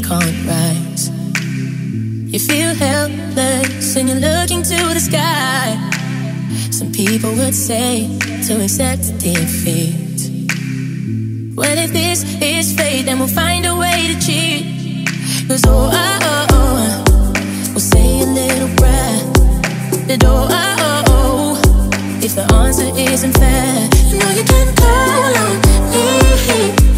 can't rise. You feel helpless and you're looking to the sky. Some people would say to accept defeat. Well, if this is fate, then we'll find a way to cheat. Cause oh, oh, oh, oh, we'll say a little prayer. The oh, oh, oh, oh, if the answer isn't fair, you know you can call on me.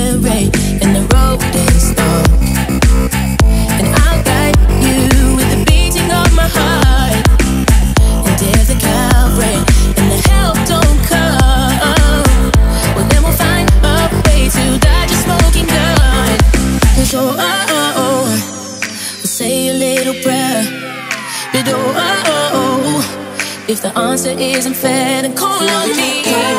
and the road is long, and I'll guide you with the beating of my heart. And if the Calvary and the help don't come, well then we'll find a way to dodge a smoking gun. Oh, oh, oh, we'll say a little prayer. But if the answer isn't fair, then call on me.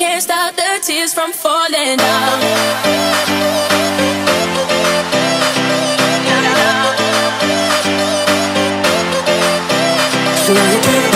Can't stop the tears from falling down. So you